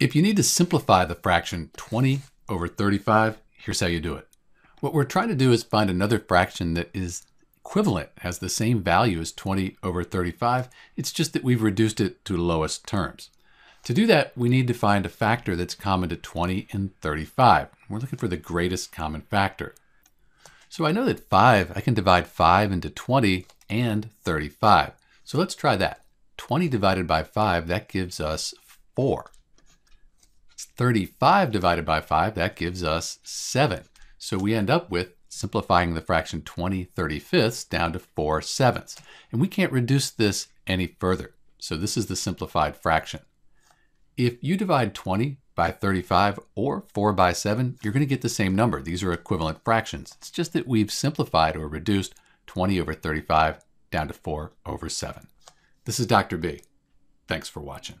If you need to simplify the fraction 20 over 35, here's how you do it. What we're trying to do is find another fraction that is equivalent, has the same value as 20 over 35. It's just that we've reduced it to lowest terms. To do that, we need to find a factor that's common to 20 and 35. We're looking for the greatest common factor. So I know that 5, I can divide 5 into 20 and 35. So let's try that. 20 divided by 5, that gives us 4. 35 divided by 5, that gives us 7. So we end up with simplifying the fraction 20 35ths down to 4 sevenths. And we can't reduce this any further. So this is the simplified fraction. If you divide 20 by 35 or 4 by 7, you're going to get the same number. These are equivalent fractions. It's just that we've simplified or reduced 20 over 35 down to 4 over 7. This is Dr. B. Thanks for watching.